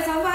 Pues, cabezas